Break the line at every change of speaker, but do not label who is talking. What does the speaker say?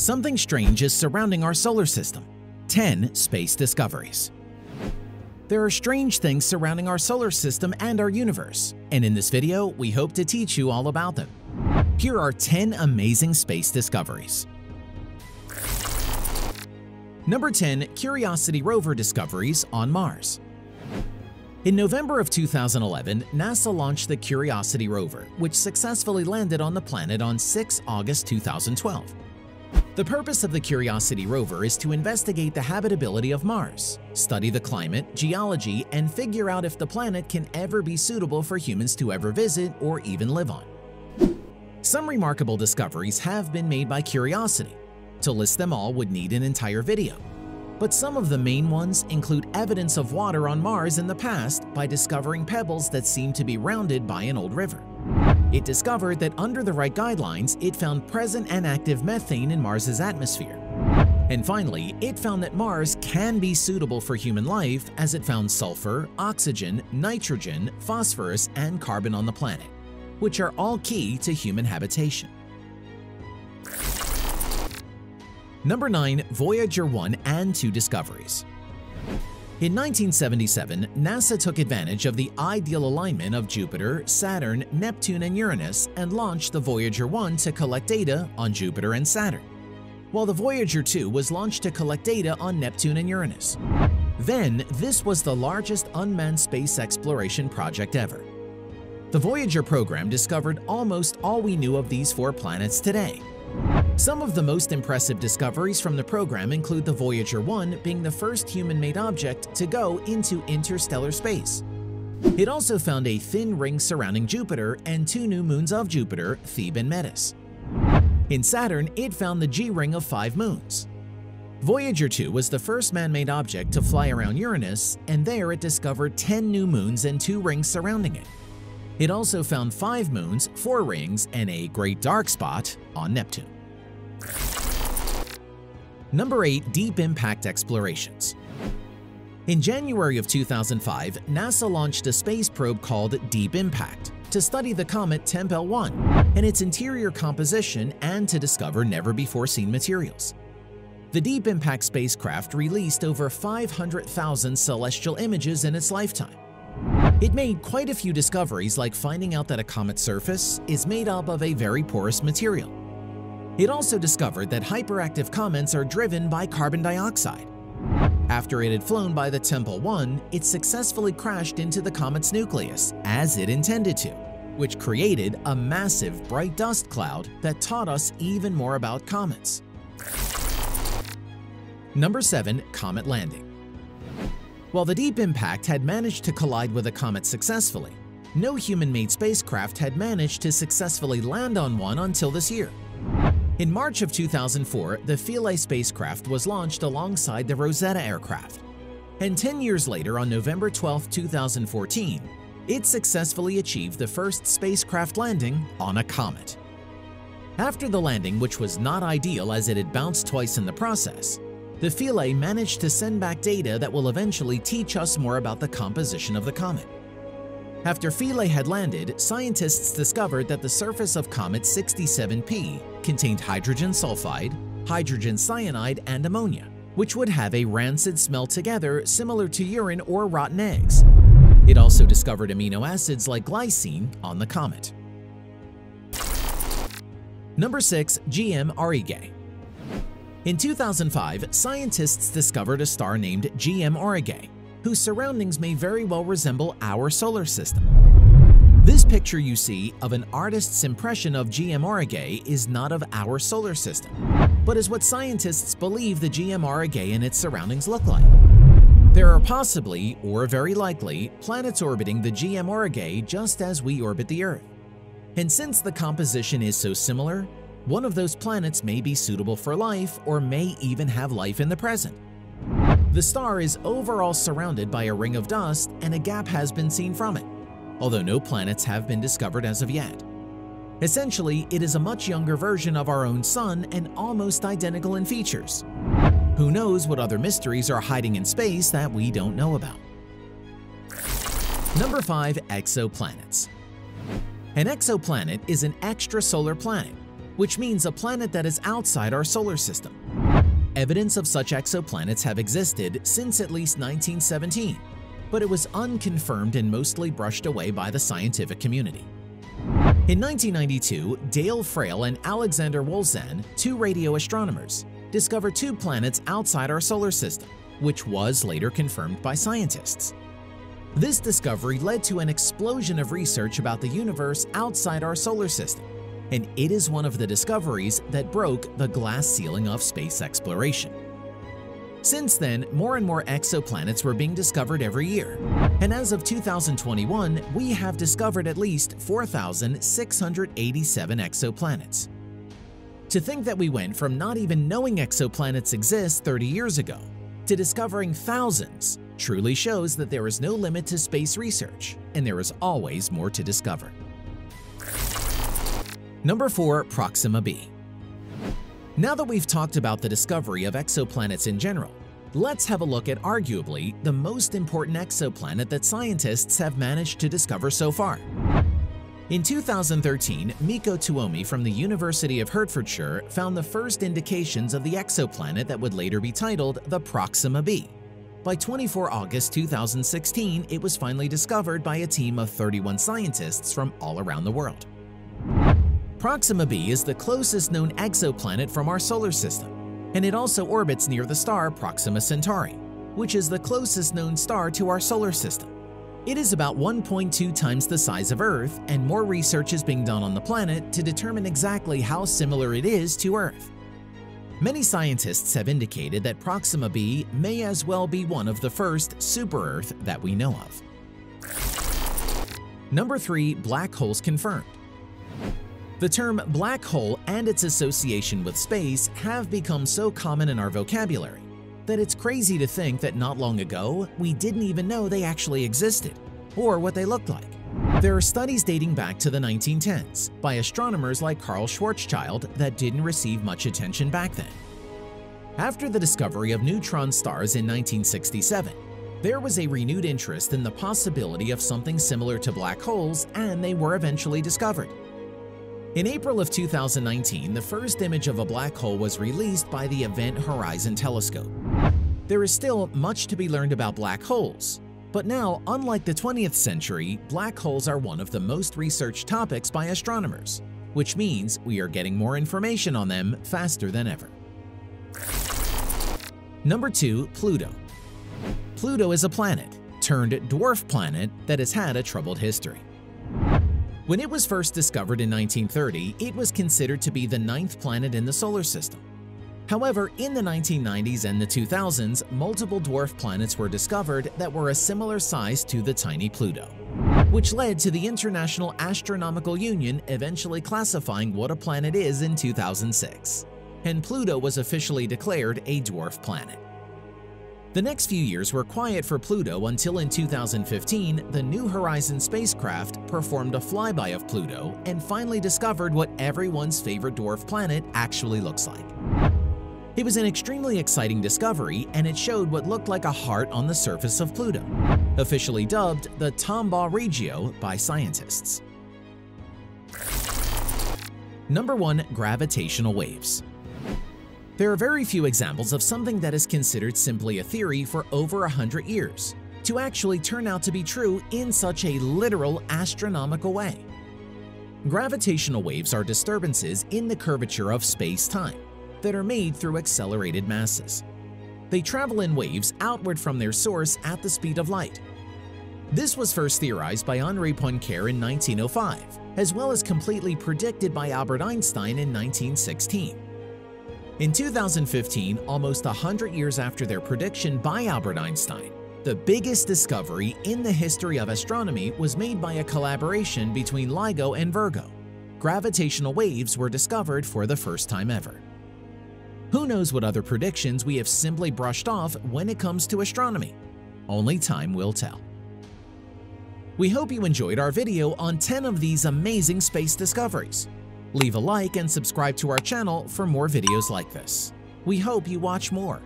Something strange is surrounding our solar system. 10 Space Discoveries There are strange things surrounding our solar system and our universe, and in this video, we hope to teach you all about them. Here are 10 amazing space discoveries. Number 10. Curiosity rover discoveries on Mars in November of 2011, NASA launched the Curiosity rover, which successfully landed on the planet on 6 August 2012. The purpose of the Curiosity rover is to investigate the habitability of Mars, study the climate, geology, and figure out if the planet can ever be suitable for humans to ever visit or even live on. Some remarkable discoveries have been made by Curiosity. To list them all would need an entire video but some of the main ones include evidence of water on Mars in the past by discovering pebbles that seem to be rounded by an old river. It discovered that under the right guidelines, it found present and active methane in Mars's atmosphere. And finally, it found that Mars can be suitable for human life as it found sulfur, oxygen, nitrogen, phosphorus, and carbon on the planet, which are all key to human habitation. Number 9. Voyager 1 and 2 Discoveries in 1977, NASA took advantage of the ideal alignment of Jupiter, Saturn, Neptune, and Uranus and launched the Voyager 1 to collect data on Jupiter and Saturn, while the Voyager 2 was launched to collect data on Neptune and Uranus. Then, this was the largest unmanned space exploration project ever. The Voyager program discovered almost all we knew of these four planets today, some of the most impressive discoveries from the program include the Voyager 1 being the first human-made object to go into interstellar space. It also found a thin ring surrounding Jupiter and two new moons of Jupiter, Thebe and Metis. In Saturn, it found the G-ring of five moons. Voyager 2 was the first man-made object to fly around Uranus, and there it discovered 10 new moons and two rings surrounding it. It also found five moons, four rings, and a great dark spot on Neptune. Number 8. Deep Impact Explorations In January of 2005, NASA launched a space probe called Deep Impact to study the comet Tempel 1 and its interior composition and to discover never-before-seen materials. The Deep Impact spacecraft released over 500,000 celestial images in its lifetime. It made quite a few discoveries like finding out that a comet's surface is made up of a very porous material, it also discovered that hyperactive comets are driven by carbon dioxide. After it had flown by the Tempel 1, it successfully crashed into the comet's nucleus, as it intended to, which created a massive bright dust cloud that taught us even more about comets. Number 7. Comet Landing While the Deep Impact had managed to collide with a comet successfully, no human-made spacecraft had managed to successfully land on one until this year. In March of 2004, the Philae spacecraft was launched alongside the Rosetta aircraft. And 10 years later, on November 12, 2014, it successfully achieved the first spacecraft landing on a comet. After the landing, which was not ideal as it had bounced twice in the process, the Philae managed to send back data that will eventually teach us more about the composition of the comet. After Philae had landed, scientists discovered that the surface of Comet 67P contained hydrogen sulfide, hydrogen cyanide, and ammonia, which would have a rancid smell together similar to urine or rotten eggs. It also discovered amino acids like glycine on the comet. Number 6. GM Aurigae In 2005, scientists discovered a star named GM Aurigae, whose surroundings may very well resemble our solar system. This picture you see of an artist's impression of GM Aurigae is not of our solar system, but is what scientists believe the GM Aurigae and its surroundings look like. There are possibly, or very likely, planets orbiting the GM Aurigae just as we orbit the Earth. And since the composition is so similar, one of those planets may be suitable for life or may even have life in the present. The star is overall surrounded by a ring of dust and a gap has been seen from it, although no planets have been discovered as of yet. Essentially, it is a much younger version of our own Sun and almost identical in features. Who knows what other mysteries are hiding in space that we don't know about. Number 5. Exoplanets An exoplanet is an extrasolar planet which means a planet that is outside our solar system. Evidence of such exoplanets have existed since at least 1917, but it was unconfirmed and mostly brushed away by the scientific community. In 1992, Dale Frail and Alexander Wolszczan, two radio astronomers, discovered two planets outside our solar system, which was later confirmed by scientists. This discovery led to an explosion of research about the universe outside our solar system, and it is one of the discoveries that broke the glass ceiling of space exploration. Since then, more and more exoplanets were being discovered every year, and as of 2021, we have discovered at least 4,687 exoplanets. To think that we went from not even knowing exoplanets exist 30 years ago to discovering thousands truly shows that there is no limit to space research, and there is always more to discover. Number 4. Proxima b Now that we've talked about the discovery of exoplanets in general, let's have a look at arguably the most important exoplanet that scientists have managed to discover so far. In 2013, Mikko Tuomi from the University of Hertfordshire found the first indications of the exoplanet that would later be titled the Proxima b. By 24 August 2016, it was finally discovered by a team of 31 scientists from all around the world. Proxima b is the closest known exoplanet from our solar system, and it also orbits near the star Proxima Centauri, which is the closest known star to our solar system. It is about 1.2 times the size of Earth, and more research is being done on the planet to determine exactly how similar it is to Earth. Many scientists have indicated that Proxima b may as well be one of the first super-Earth that we know of. Number 3. Black Holes Confirmed The term black hole and its association with space have become so common in our vocabulary that it's crazy to think that not long ago we didn't even know they actually existed or what they looked like. There are studies dating back to the 1910s by astronomers like Karl Schwarzschild that didn't receive much attention back then. After the discovery of neutron stars in 1967, there was a renewed interest in the possibility of something similar to black holes and they were eventually discovered. In April of 2019, the first image of a black hole was released by the Event Horizon Telescope. There is still much to be learned about black holes, but now, unlike the 20th century, black holes are one of the most researched topics by astronomers, which means we are getting more information on them faster than ever. Number 2. Pluto Pluto is a planet, turned dwarf planet that has had a troubled history. When it was first discovered in 1930, it was considered to be the ninth planet in the solar system. However, in the 1990s and the 2000s, multiple dwarf planets were discovered that were a similar size to the tiny Pluto, which led to the International Astronomical Union eventually classifying what a planet is in 2006, and Pluto was officially declared a dwarf planet. The next few years were quiet for Pluto until in 2015, the New Horizons spacecraft performed a flyby of Pluto and finally discovered what everyone's favorite dwarf planet actually looks like. It was an extremely exciting discovery and it showed what looked like a heart on the surface of Pluto, officially dubbed the Tombaugh Regio by scientists. Number 1. Gravitational Waves There are very few examples of something that is considered simply a theory for over a hundred years to actually turn out to be true in such a literal astronomical way. Gravitational waves are disturbances in the curvature of space-time that are made through accelerated masses. They travel in waves outward from their source at the speed of light. This was first theorized by Henri Poincare in 1905, as well as completely predicted by Albert Einstein in 1916. In 2015, almost 100 years after their prediction by Albert Einstein, the biggest discovery in the history of astronomy was made by a collaboration between LIGO and Virgo. Gravitational waves were discovered for the first time ever. Who knows what other predictions we have simply brushed off when it comes to astronomy? Only time will tell. We hope you enjoyed our video on 10 of these amazing space discoveries. Leave a like and subscribe to our channel for more videos like this. We hope you watch more.